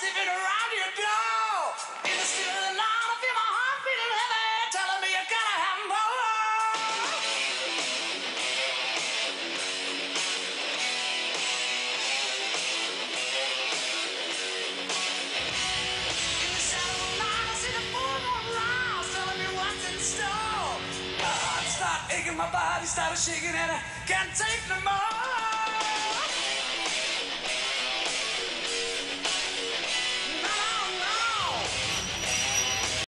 sniffing around your door. In the still of the night, I feel my heart beating heavy, telling me you gotta have more. In the shadow of night, I see the full moon rise, telling me what's in store. My heart started aching, my body started shaking, and I can't take